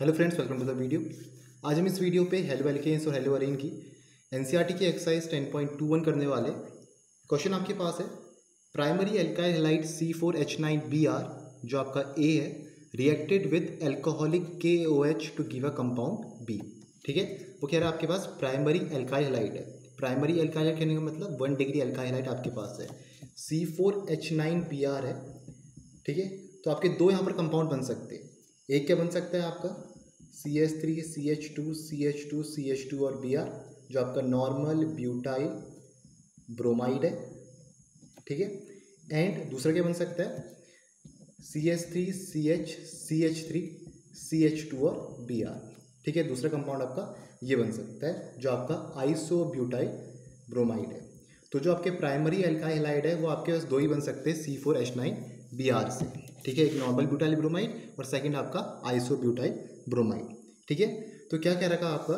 Hello friends welcome to the video आज हम इस वीडियो पे हेलो एल्केन्स और हेलो अरेन की एनसीईआरटी की एक्सरसाइज 10.21 करने वाले क्वेश्चन आपके पास है। Primary alkyl halide C four H nine B R जो आपका ए है reacted with alcoholic K O H to give a compound B ठीक है? वो कह रहा है आपके पास प्राइमरी एल्काइल हेलाइड है। प्राइमरी एल्काइल कहने का मतलब वन डिग्री एल्काइल आपके पास है। C four H nine B R है। ठीक है? तो आपके दो यहाँ पर कंपाउंड बन सकते हैं। एक क्या बन सकता है आपका? C H three C H two C H two C H two और बी आर जो आपका नॉर्मल ब्यूटाइल ब्रोमाइड है। ठीक है? एंड दूसरा क्या बन सकता है? C H three C H C H three C H two और बी आर ठीक है? दूसरा कंपाउंड आपका ये बन सकता है, जो आपका आइसो ब्यूटाइल ब्रोमाइड है। तो जो आपके प्राइमरी एल्काइलाइड है, वो आपके पास दो ही बन सकते हैं C four H nine B R से। ठीक है, एक नॉर्मल ब्यूटाइल ब्रोमाइड और सेकंड आपका आइसो ब्यूटाइल ब्रोमाइड ठीक है? तो क्या कह रखा आपका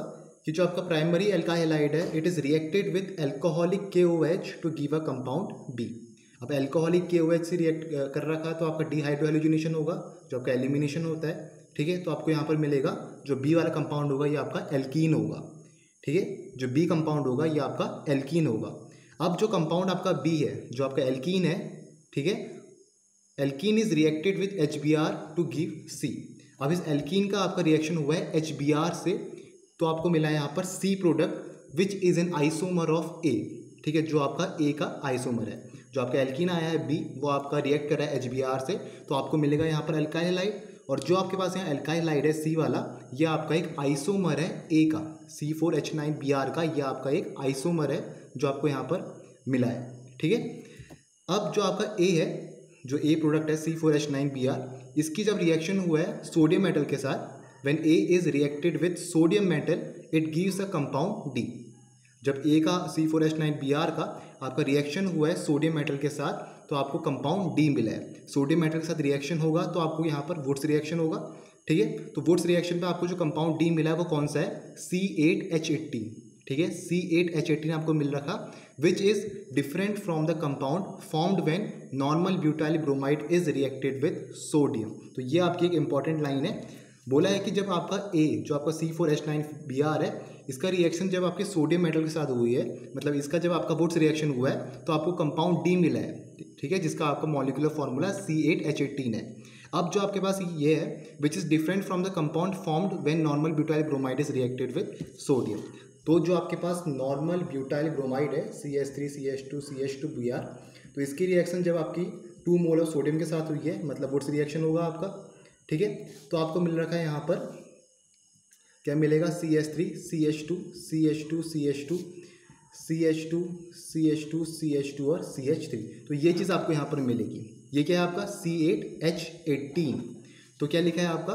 कि जो आपका प्राइमरी एल्काइलाइड है it is reacted with alcoholic K O H to give a compound B अब एल्कोहलिक के ओ एच से रिएक्ट कर रखा तो आपका डिहाइड्रोहेलोजिनेशन होगा, जो आपका एलिमिनेशन होता है, ठीक है? तो आपको यहाँ पर मिलेगा, जो बी वाला कंपाउंड होगा, ये आपका एल्कीन होगा, ठीक है? जो बी कंपाउंड होगा, ये आपका एल्कीन होगा। अब जो कंपाउंड आपका बी है, जो आपका एल्कीन है, ठीक है? Alkene is reacted with H B R to give C अब इस एल्कीन का आपका रिएक्शन हुआ है एच बी आर से तो आपको मिला है यहाँ पर C product which is an isomer of A ठीक है, जो आपका ए का आइसोमर है। जो आपका एल्कीन आया है बी वो आपका रिएक्ट कर रहा है एच बी आर से तो आपको मिलेगा यहाँ पर एल्काइलाइड और जो आपके पास यहाँ एल्काइलाइड है सी वाला, ये आपका एक आइसोमर है ए का C four H nine B R का, ये आपका एक आइसोमर है, जो आपको यहाँ पर मिला है, ठीक है। अब जो आपका ए है जो ए प्रोडक्ट है C four H nine B R इसकी जब रिएक्शन हुआ है सोडियम मेटल के साथ when A is reacted with sodium metal it gives a compound D जब ए का C four H nine B R का आपका रिएक्शन हुआ है सोडियम मेटल के साथ तो आपको कंपाउंड डी मिला है। सोडियम मेटल के साथ रिएक्शन होगा तो आपको यहाँ पर वुड्स रिएक्शन होगा, ठीक है? तो वुड्स रिएक्शन पे आपको जो कंपाउंड डी मिला है, वो कौन सा है? सी एट एच एट्टीन ठीक है? सी एट एच एटीन आपको मिल रखा which is different from the compound formed when normal butyl bromide is reacted with sodium तो ये आपकी एक इंपॉर्टेंट लाइन है। बोला है कि जब आपका ए जो आपका C four H nine B R है, इसका रिएक्शन जब आपके सोडियम मेटल के साथ हुई है मतलब इसका जब आपका वुड्स रिएक्शन हुआ है तो आपको कंपाउंड डी मिला है। ठीक है? जिसका आपका molecular formula C eight H eighteen है। अब जो आपके पास ये है which is different from the compound formed when normal butyl bromide is reacted with sodium तो जो आपके पास नॉर्मल ब्यूटाइल ब्रोमाइड है C S three C H two C H two B R तो इसकी रिएक्शन जब आपकी टू मोल ऑफ़ सोडियम के साथ हुई है मतलब वुड्स रिएक्शन होगा आपका ठीक है तो आपको मिल रखा है यहाँ पर क्या मिलेगा C S three C H two C H two C H two C H two C H two C H two और सी एच थ्री तो ये चीज़ आपको यहाँ पर मिलेगी ये क्या है आपका सी एट एच एटीन तो क्या लिखा है आपका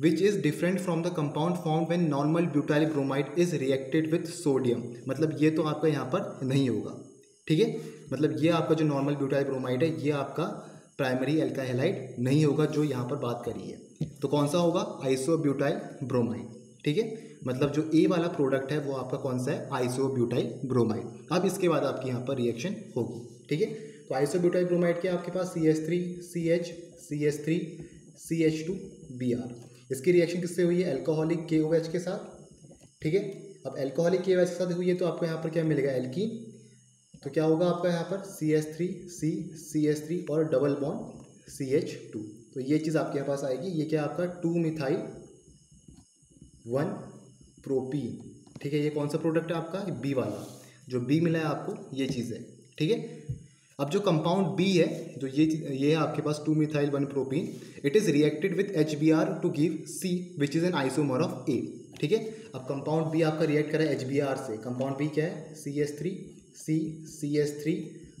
which is different from the compound form when normal butyl bromide is reacted with sodium मतलब ये तो आपका यहाँ पर नहीं होगा। ठीक है? मतलब ये आपका जो नॉर्मल ब्यूटाइल ब्रोमाइड है, ये आपका प्राइमरी एल्काहेलाइड नहीं होगा जो यहाँ पर बात करी है। तो कौन सा होगा? आइसो ब्यूटाइल ब्रोमाइड ठीक है? मतलब जो ए वाला प्रोडक्ट है, वो आपका कौन सा है? आइसो ब्यूटाइल ब्रोमाइड अब इसके बाद आपकी यहाँ पर रिएक्शन होगी। ठीक है? तो आइसो ब्यूटाइल ब्रोमाइड के आपके पास? C S three C H C H three C H two B R इसकी रिएक्शन किससे हुई? है एल्कोहलिक के ओ एच के साथ। ठीक है? अब एल्कोहलिक के ओ के साथ हुई है तो आपको यहाँ पर क्या मिलेगा? एल्कीन तो क्या होगा आपका यहाँ पर? C S three C C S three और double bond C H two तो ये चीज़ आपके यहाँ पास आएगी। ये क्या आपका? टू मिथाइल वन प्रोपीन ठीक है? ये कौन सा प्रोडक्ट है आपका? बी वाला। जो बी मिला है आपको, ये चीज़ है। ठीक है? अब जो कंपाउंड बी है, जो ये ये है आपके पास two methyl one propene it is reacted with H B R to give C which is an isomer of A ठीक है? अब कंपाउंड बी आपका रिएक्ट करा है एच बी आर से। कंपाउंड बी क्या है? C S three C C S three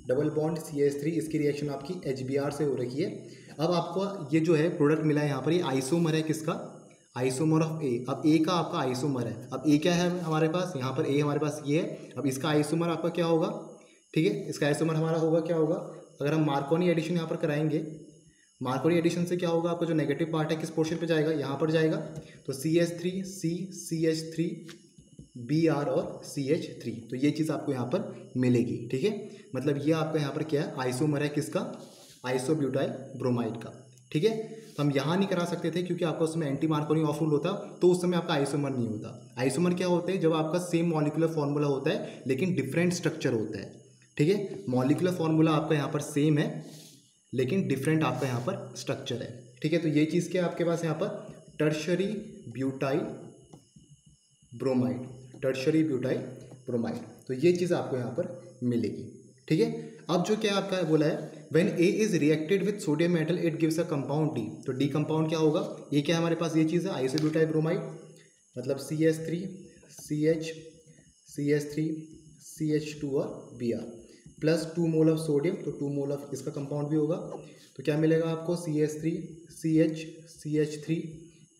double bond C S three इसकी रिएक्शन आपकी एच बी आर से हो रही है। अब आपको ये जो है प्रोडक्ट मिला है यहाँ पर, ये आइसोमर है किसका? आइसोमर ऑफ़ ए अब ए का आपका आइसोमर है। अब ए क्या है हमारे पास? यहाँ पर ए हमारे पास ये है। अब इसका आइसोमर आपका क्या होगा? ठीक है? इसका आइसोमर हमारा होगा क्या होगा? अगर हम मार्कोनी एडिशन यहाँ पर कराएँगे मार्कोनी एडिशन से क्या होगा? आपका जो नेगेटिव पार्ट है, किस पोर्शन पे जाएगा? यहाँ पर जाएगा। तो C H three C C H three B R और सी एच थ्री तो ये चीज़ आपको यहाँ पर मिलेगी, ठीक है? मतलब ये आपका यहाँ पर क्या है? आइसोमर है किसका? आइसोब्यूटाइल ब्रोमाइड का, ठीक है? तो हम यहाँ नहीं करा सकते थे क्योंकि आपका उसमें एंटी मार्कोनी ऑफ़ रूल होता तो उस समय आपका आइसोमर नहीं होता। आइसोमर क्या होता है? जब आपका सेम मॉलिकुलर फॉर्मूला होता है, लेकिन डिफरेंट स्ट्रक्चर होता है। ठीक है? मॉलिकुलर फॉर्मूला आपका यहाँ पर सेम है, लेकिन डिफरेंट आपका यहाँ पर स्ट्रक्चर है। ठीक है? तो ये चीज़ क्या आपके पास यहाँ पर? Tertiary butyl bromide tertiary butyl bromide तो ये चीज़ आपको यहाँ पर मिलेगी। ठीक है? अब जो क्या आपका बोला है when A is reacted with sodium metal it gives a compound D तो डी कंपाउंड क्या होगा? ये क्या हमारे पास ये चीज़ है? आइसोब्यूटाइल ब्रोमाइड मतलब C S three C H C S three C H two और B R plus two mole of sodium तो टू मोल ऑफ़ इसका कंपाउंड भी होगा। तो क्या मिलेगा आपको? C H three C H C H three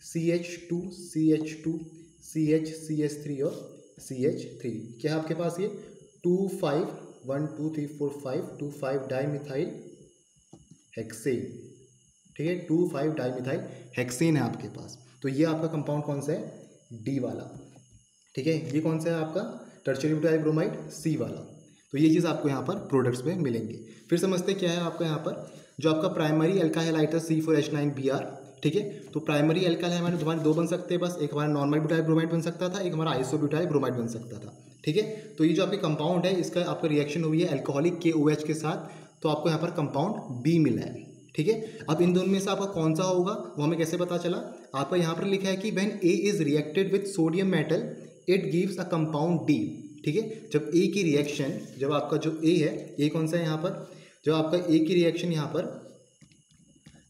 C H two C H two C H C H three और सी एच थ्री क्या आपके पास ये? Two five one two three four five two five di methyl hexane ठीक है? Two five di methyl hexane है आपके पास। तो ये आपका कंपाउंड कौन सा है? डी वाला। ठीक है? ये कौन सा है आपका? टर्चरी ब्यूटाइल ब्रोमाइड सी वाला। तो ये चीज़ आपको यहाँ पर प्रोडक्ट्स में मिलेंगे। फिर समझते क्या है आपका यहाँ पर। जो आपका primary alkyl halide C four H nine B R ठीक है? तो प्राइमरी एल्काइल हमारे हमारे दो बन सकते हैं बस। एक हमारा नॉर्मल ब्यूटाइल ब्रोमाइड बन सकता था, एक हमारा आइसो ब्यूटाइल ब्रोमाइड बन सकता था, ठीक है? तो ये जो आपके कंपाउंड है, इसका आपका रिएक्शन हुई है एल्कोहलिक के ओ एच के साथ। तो आपको यहाँ पर कंपाउंड बी मिला है, ठीक है? अब इन दोनों में से आपका कौन सा होगा, वो हमें कैसे पता चला? आपका यहाँ पर लिखा है कि when A is reacted with sodium metal it gives a compound D ठीक है? जब ए की रिएक्शन जब आपका जो ए है ए कौन सा है यहाँ पर? जब आपका ए की रिएक्शन यहाँ पर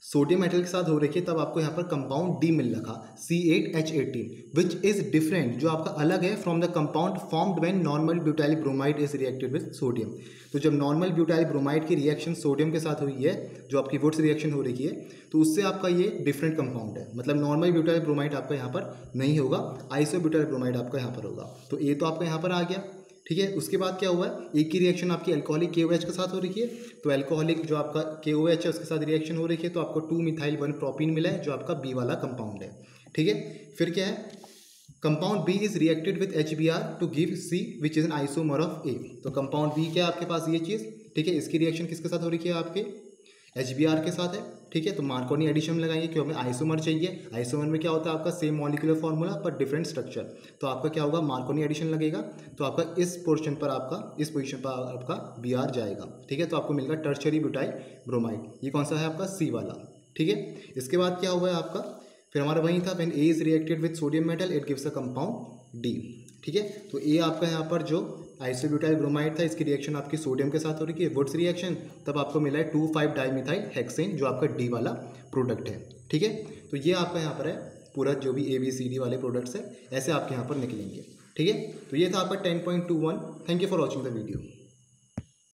सोडियम मेटल के साथ हो रखी है, तब आपको यहाँ पर कंपाउंड डी मिल रखा C eight H eighteen which is different जो आपका अलग है from the compound formed when normal butyl bromide is reacted with sodium तो जब नॉर्मल ब्यूटाइल ब्रोमाइड की रिएक्शन सोडियम के साथ हुई है, जो आपकी वुड्स रिएक्शन हो रही है तो उससे आपका ये डिफरेंट कंपाउंड है। मतलब नॉर्मल ब्यूटाइल ब्रोमाइड आपका यहाँ पर नहीं होगा आइसो ब्यूटाइल ब्रोमाइड आपका यहाँ पर होगा। तो ये तो आपका यहाँ पर आ गया। ठीक है? उसके बाद क्या हुआ? है एक ही रिएक्शन आपकी एल्कोहलिक के के साथ हो रही है। तो एल्कोहलिक जो आपका के है, उसके साथ रिएक्शन हो रही है तो आपको टू मिथाइल वन प्रोपीन मिला है, जो आपका बी वाला कंपाउंड है। ठीक है? फिर क्या है? Compound B is reacted with H B R to give C which is an isomer of A तो कंपाउंड बी क्या आपके पास? ये चीज़। ठीक है? इसकी रिएक्शन किसके साथ हो रही है आपके? आर के साथ है, ठीक है? तो मार्कोनी एडिशन लगाएँगे क्यों हमें आइसोमर चाहिए। आइसोमर में क्या होता है आपका सेम मॉलिकुलर फॉर्मूला पर डिफरेंट स्ट्रक्चर तो आपका क्या होगा? मार्कोनी एडिशन लगेगा। तो आपका इस पोर्शन पर आपका, इस पोजिशन पर आपका बी आर जाएगा, ठीक है? तो आपको मिलेगा टर्चरी ब्यूटाइल ब्रोमाइड ये कौन सा है आपका? सी वाला, ठीक है? इसके बाद क्या हुआ है आपका? फिर हमारा वही था when A is reacted with sodium metal it gives a compound D ठीक है? तो ए आपका यहाँ पर जो आइसोब्यूटाइल ब्रोमाइड था, इसकी रिएक्शन आपकी सोडियम के साथ हो रही है वुड्स रिएक्शन तब आपको मिला है टू फाइव डाईमिथाइल हेक्सेन जो आपका डी वाला प्रोडक्ट है, ठीक है? तो ये आपका यहाँ पर है, पूरा जो भी ए बी सी डी वाले प्रोडक्ट्स है, ऐसे आपके यहाँ पर निकलेंगे, ठीक है? तो ये था आपका ten point two one thank you for watching the video